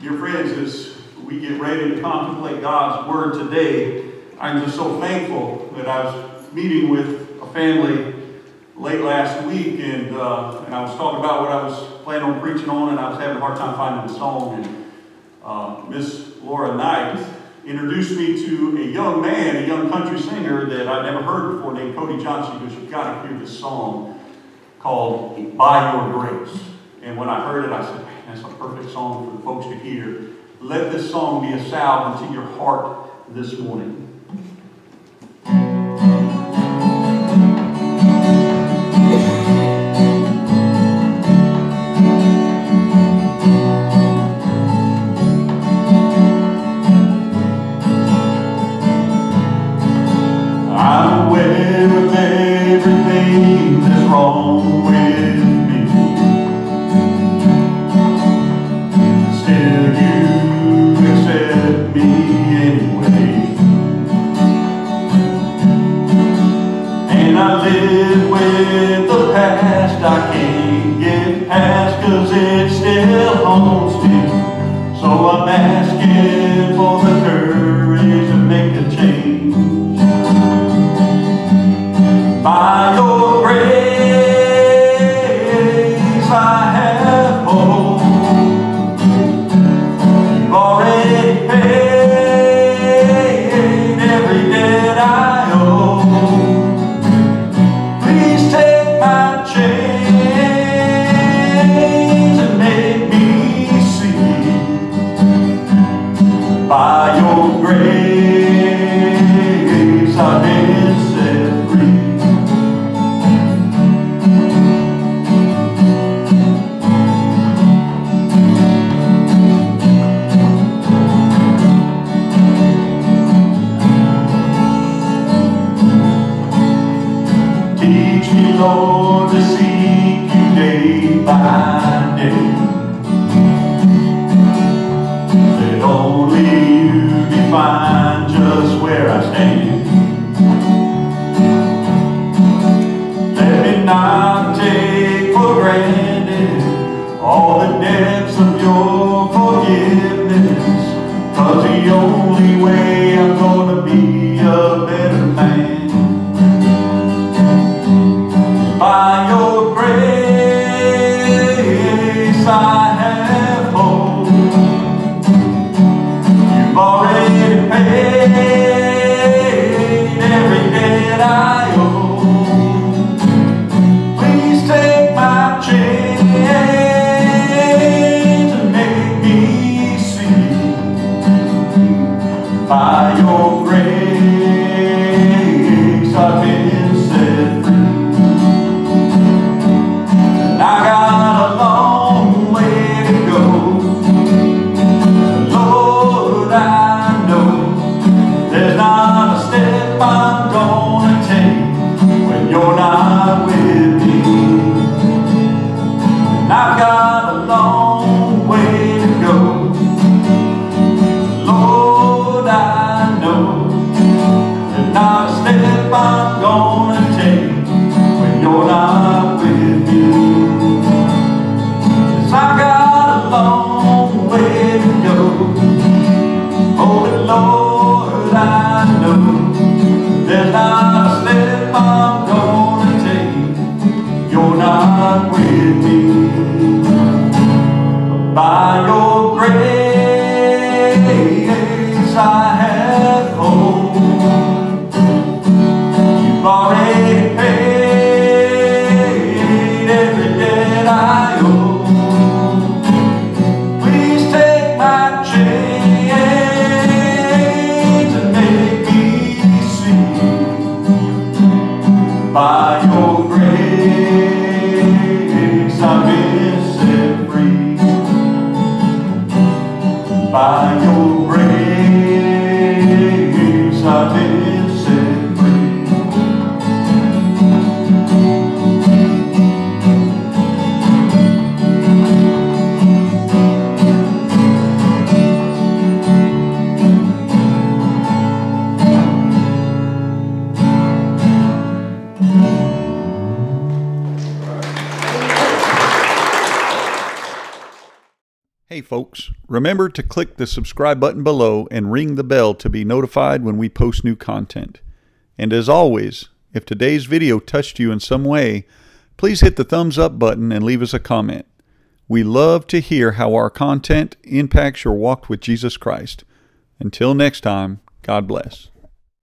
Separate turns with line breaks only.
Dear friends, as we get ready to contemplate God's Word today, I'm just so thankful that I was meeting with a family late last week, and, uh, and I was talking about what I was planning on preaching on, and I was having a hard time finding a song. And uh, Miss Laura Knight introduced me to a young man, a young country singer that I'd never heard before, named Cody Johnson. Because you've got to hear this song called "By Your Grace." And when I heard it, I said, "Man, that's a perfect song for the folks to hear." Let this song be a salve into your heart this morning. With the past I can't get past cause it still haunts me. So I'm asking for the only you define just where I stand. Let me not take for granted all the depths of your forgiveness. Cause the only way I'm gonna be Lord, I know there's not a step I'm gonna take. You're not with me. By your Hey folks, remember to click the subscribe button below and ring the bell to be notified when we post new content. And as always, if today's video touched you in some way, please hit the thumbs up button and leave us a comment. We love to hear how our content impacts your walk with Jesus Christ. Until next time, God bless.